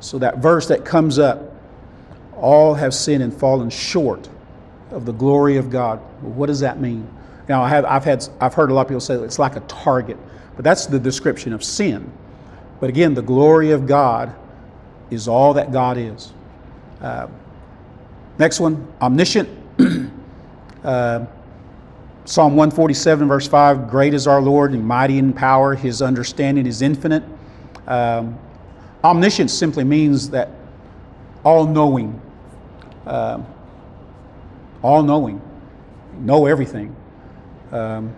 So that verse that comes up, all have sinned and fallen short of the glory of God. Well, what does that mean? Now, I have, I've, had, I've heard a lot of people say it's like a target, but that's the description of sin. But again, the glory of God is all that God is. Uh, next one, omniscient. uh, Psalm 147, verse 5 Great is our Lord and mighty in power, his understanding is infinite. Um, omniscience simply means that all knowing, uh, all knowing, know everything. Um,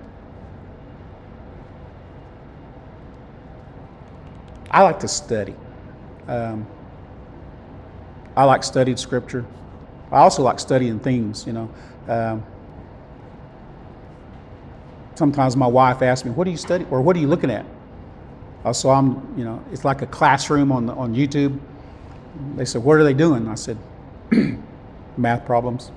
I like to study. Um, I like studied scripture. I also like studying things, you know. Um, sometimes my wife asks me, "What are you studying?" or "What are you looking at?" Uh, so I'm, you know, it's like a classroom on on YouTube. They said, "What are they doing?" I said, "Math problems."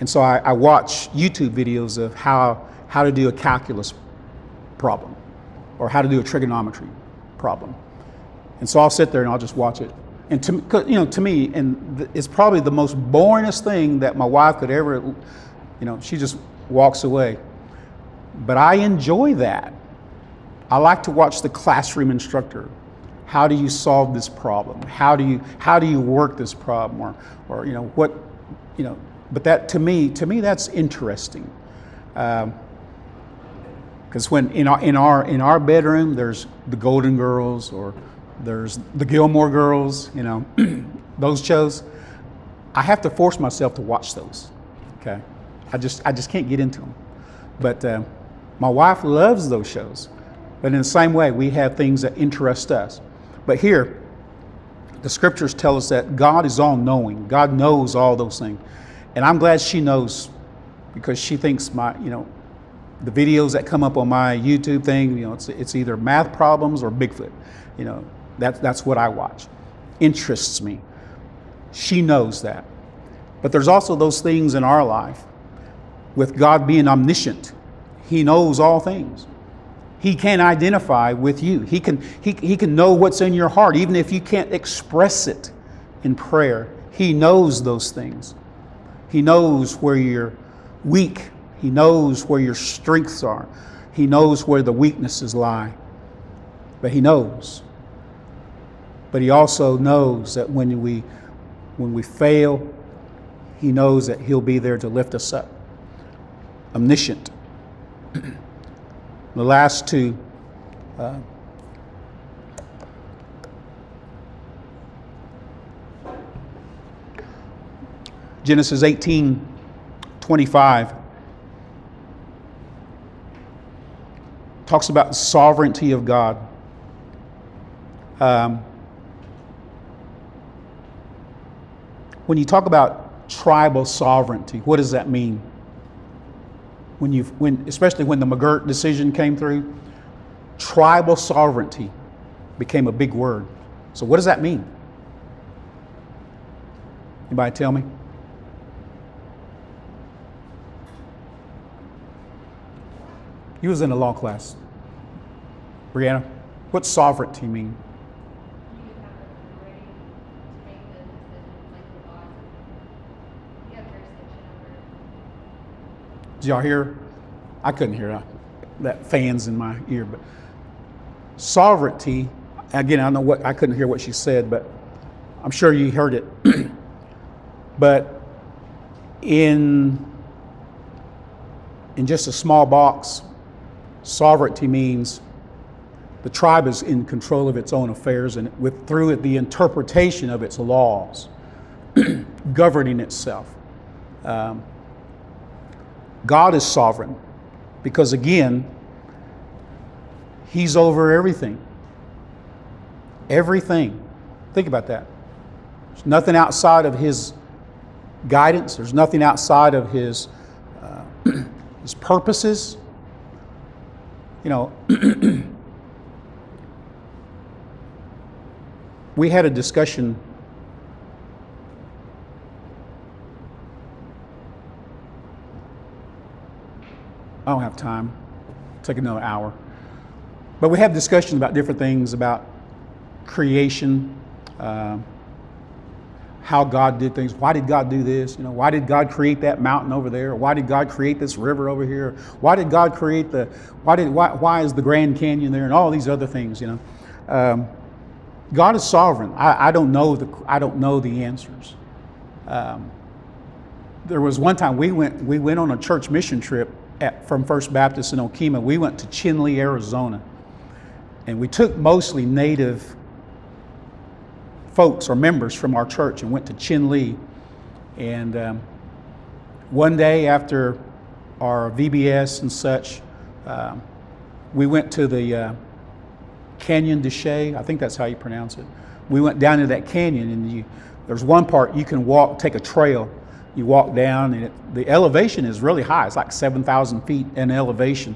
And so I, I watch YouTube videos of how how to do a calculus problem, or how to do a trigonometry problem. And so I'll sit there and I'll just watch it. And to you know, to me, and it's probably the most boringest thing that my wife could ever, you know, she just walks away. But I enjoy that. I like to watch the classroom instructor. How do you solve this problem? How do you how do you work this problem? Or or you know what you know. But that to me to me that's interesting. Because um, when in our in our in our bedroom there's the Golden Girls or there's the Gilmore Girls, you know, those shows. I have to force myself to watch those. Okay, I just I just can't get into them. But uh, my wife loves those shows. But in the same way, we have things that interest us. But here, the scriptures tell us that God is all knowing. God knows all those things. And I'm glad she knows because she thinks my, you know, the videos that come up on my YouTube thing, you know, it's, it's either math problems or Bigfoot. You know, that, that's what I watch. Interests me. She knows that. But there's also those things in our life with God being omniscient. He knows all things. He can identify with you. He can, he, he can know what's in your heart, even if you can't express it in prayer. He knows those things. He knows where you're weak. He knows where your strengths are. He knows where the weaknesses lie. But He knows. But He also knows that when we, when we fail, He knows that He'll be there to lift us up. Omniscient. the last two. Uh, Genesis 18 25 talks about sovereignty of God. Um, when you talk about tribal sovereignty, what does that mean? When you, when, especially when the McGirt decision came through, tribal sovereignty became a big word. So, what does that mean? Anybody tell me? He was in a law class. Brianna, what's sovereignty mean? Did y'all hear? I couldn't hear that, that fans in my ear, but sovereignty, again, I know what I couldn't hear what she said, but I'm sure you heard it. but in in just a small box sovereignty means the tribe is in control of its own affairs and with through it the interpretation of its laws, governing itself. Um, God is sovereign because again, He's over everything. Everything. Think about that. There's nothing outside of His guidance. There's nothing outside of His uh, His purposes. You know. we had a discussion I don't have time. Take another hour. But we have discussions about different things about creation, uh, how God did things. Why did God do this? You know, why did God create that mountain over there? Why did God create this river over here? Why did God create the? Why did? Why, why is the Grand Canyon there? And all these other things. You know, um, God is sovereign. I, I, don't know the. I don't know the answers. Um, there was one time we went. We went on a church mission trip at, from First Baptist in Okemah, we went to Chinle, Arizona. And we took mostly native folks or members from our church and went to Chin Chinle. And um, one day after our VBS and such, uh, we went to the uh, Canyon de Chelly. I think that's how you pronounce it. We went down to that canyon, and you, there's one part you can walk, take a trail you walk down, and it, the elevation is really high. It's like 7,000 feet in elevation.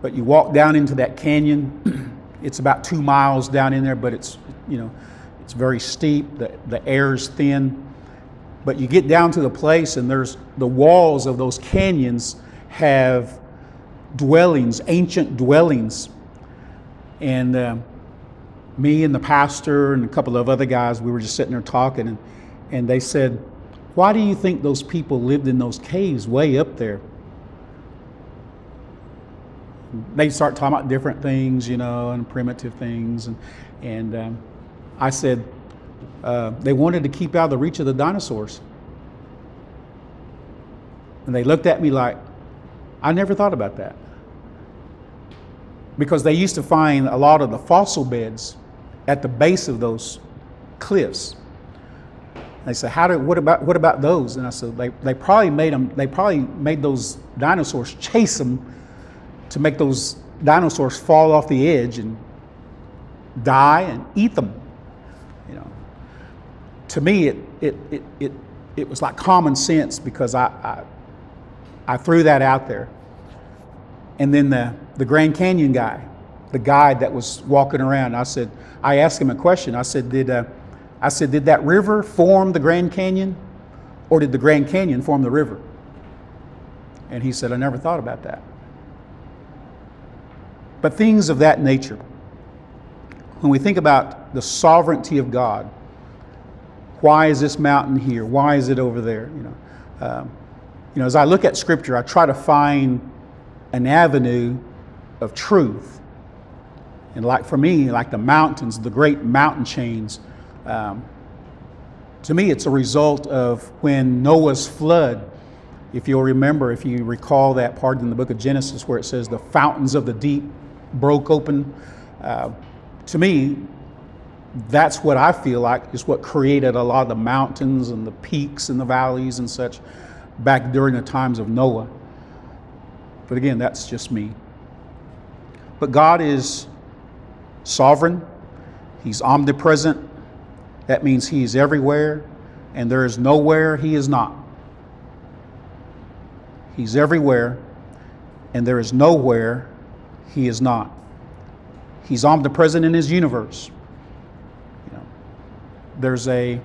But you walk down into that canyon. it's about two miles down in there, but it's you know it's very steep. The the air's thin. But you get down to the place, and there's the walls of those canyons have dwellings, ancient dwellings. And uh, me and the pastor and a couple of other guys, we were just sitting there talking, and, and they said, why do you think those people lived in those caves way up there? They start talking about different things, you know, and primitive things. And, and um, I said, uh, they wanted to keep out of the reach of the dinosaurs. And they looked at me like, I never thought about that. Because they used to find a lot of the fossil beds at the base of those cliffs. They said, "How did what about what about those?" And I said, "They they probably made them. They probably made those dinosaurs chase them to make those dinosaurs fall off the edge and die and eat them." To me, it it it it, it was like common sense because I, I I threw that out there. And then the the Grand Canyon guy, the guide that was walking around, I said, I asked him a question. I said, "Did uh, I said, Did that river form the Grand Canyon? Or did the Grand Canyon form the river? And he said, I never thought about that. But things of that nature, when we think about the sovereignty of God, why is this mountain here? Why is it over there? You know, um, you know, as I look at Scripture, I try to find an avenue of truth. And like for me, like the mountains, the great mountain chains, um, to me, it's a result of when Noah's flood, if you'll remember, if you recall that part in the book of Genesis where it says the fountains of the deep broke open. Uh, to me, that's what I feel like is what created a lot of the mountains and the peaks and the valleys and such back during the times of Noah. But again, that's just me. But God is sovereign, He's omnipresent, that means He is everywhere, and there is nowhere He is not. He's everywhere, and there is nowhere He is not. He's omnipresent in His universe. There's a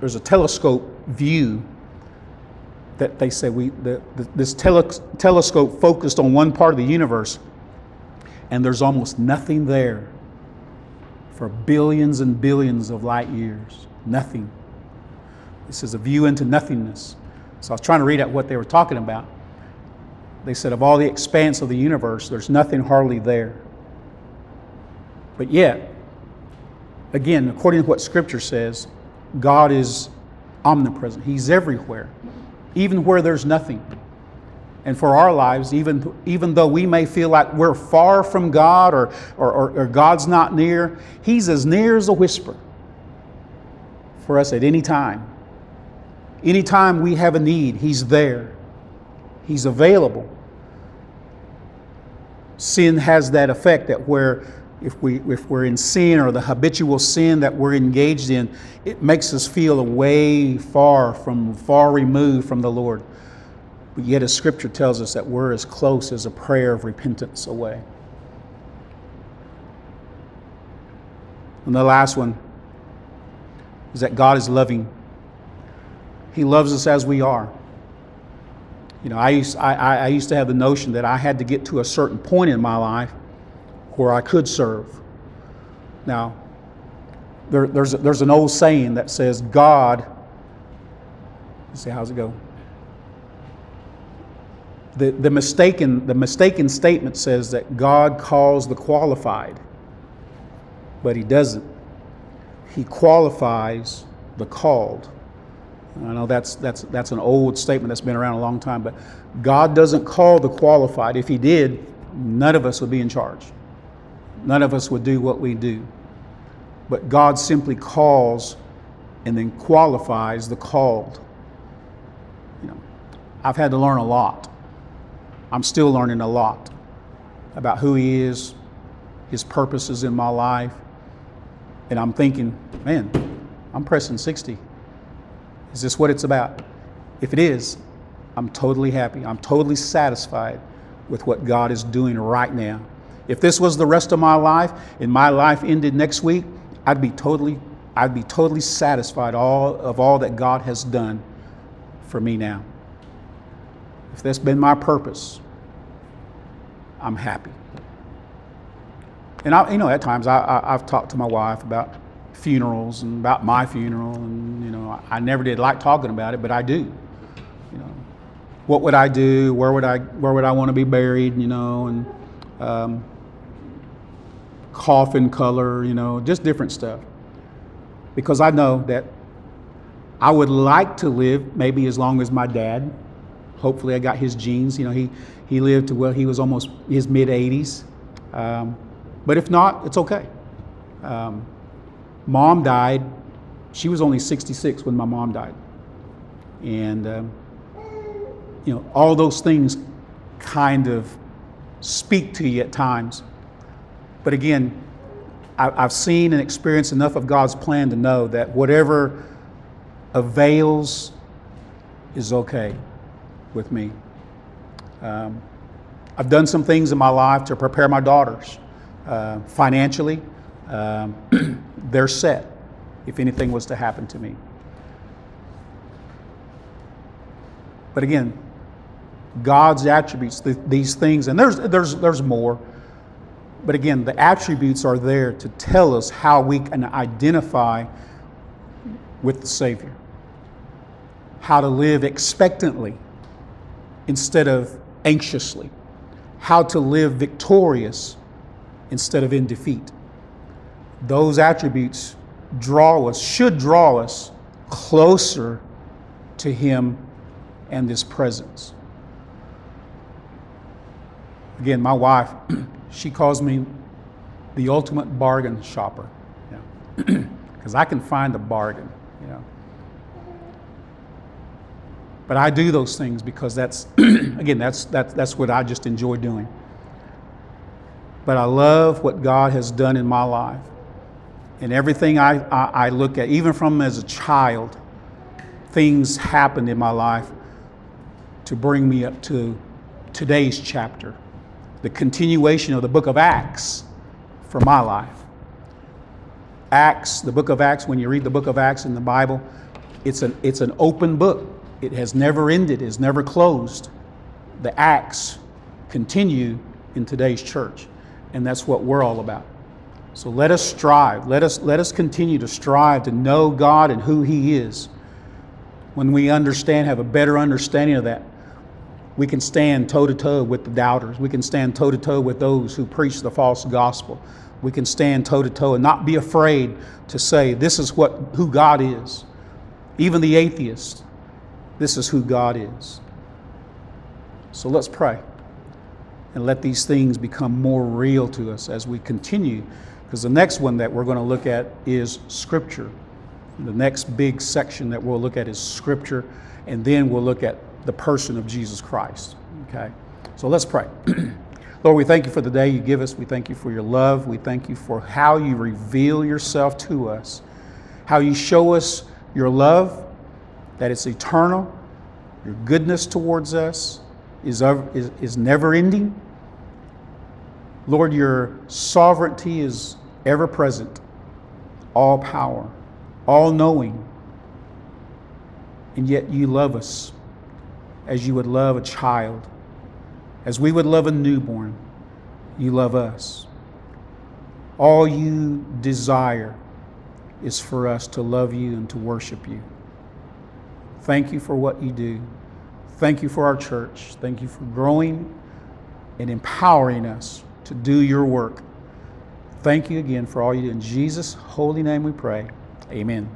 there's a telescope view that they say we the, the, this tele, telescope focused on one part of the universe, and there's almost nothing there for billions and billions of light years. Nothing. This is a view into nothingness. So I was trying to read out what they were talking about. They said, of all the expanse of the universe, there's nothing hardly there. But yet, again, according to what Scripture says, God is omnipresent. He's everywhere, even where there's nothing. And for our lives, even, even though we may feel like we're far from God or, or, or, or God's not near, He's as near as a whisper for us at any time. Anytime we have a need, He's there. He's available. Sin has that effect that where if, we, if we're in sin or the habitual sin that we're engaged in, it makes us feel away far from, far removed from the Lord. But yet, as Scripture tells us that we're as close as a prayer of repentance away. And the last one is that God is loving. He loves us as we are. You know, I used, I, I used to have the notion that I had to get to a certain point in my life where I could serve. Now, there, there's, there's an old saying that says, God, let's see, how's it go? The, the, mistaken, the mistaken statement says that God calls the qualified, but He doesn't. He qualifies the called. I know that's, that's, that's an old statement that's been around a long time, but God doesn't call the qualified. If He did, none of us would be in charge. None of us would do what we do. But God simply calls and then qualifies the called. You know, I've had to learn a lot. I'm still learning a lot about who He is, His purposes in my life. And I'm thinking, man, I'm pressing 60. Is this what it's about? If it is, I'm totally happy. I'm totally satisfied with what God is doing right now. If this was the rest of my life and my life ended next week, I'd be totally I'd be totally satisfied all of all that God has done for me now. If that's been my purpose, I'm happy. And I, you know, at times I, I, have talked to my wife about funerals and about my funeral, and you know, I never did like talking about it, but I do. You know, what would I do? Where would I where would I want to be buried? You know, and um, coffin color, you know, just different stuff. Because I know that I would like to live maybe as long as my dad. Hopefully, I got his genes. You know, he he lived to well, he was almost his mid 80s. Um, but if not, it's okay. Um, Mom died. She was only 66 when my mom died. And, um, you know, all those things kind of speak to you at times. But again, I, have seen and experienced enough of God's plan to know that whatever avails is okay with me. Um, I've done some things in my life to prepare my daughters uh, financially. Um, they're set if anything was to happen to me. But again, God's attributes, these things, and there's, there's, there's more. But again, the attributes are there to tell us how we can identify with the Savior, how to live expectantly instead of anxiously, how to live victorious instead of in defeat. Those attributes draw us, should draw us closer to Him and His presence. Again, my wife, she calls me the ultimate bargain shopper, because? I can find a bargain, know. But I do those things because that's, again, that's, that's, that's what I just enjoy doing. But I love what God has done in my life and everything I, I, I look at, even from as a child, things happened in my life to bring me up to today's chapter, the continuation of the book of Acts for my life. Acts, the book of Acts, when you read the book of Acts in the Bible, it's an, it's an open book. It has never ended, it's never closed. The Acts continue in today's church, and that's what we're all about. So let us strive. Let us, let us continue to strive to know God and who He is. when we understand, have a better understanding of that, we can stand toe to toe with the doubters. We can stand toe to toe with those who preach the false gospel. We can stand toe to toe and not be afraid to say, This is what, who God is. Even the atheist, this is who God is. So let's pray and let these things become more real to us as we continue. Because the next one that we're going to look at is Scripture. The next big section that we'll look at is Scripture, and then we'll look at the person of Jesus Christ. Okay? So let's pray. Lord, we thank you for the day you give us. We thank you for your love. We thank you for how you reveal yourself to us, how you show us your love, that it's eternal, your goodness towards us is, is, is never ending. Lord, your sovereignty is ever present, all power, all knowing. And yet you love us as you would love a child, as we would love a newborn. You love us. All you desire is for us to love you and to worship you. Thank you for what you do. Thank you for our church. Thank you for growing and empowering us to do your work. Thank you again for all you do. In Jesus' holy name we pray. Amen.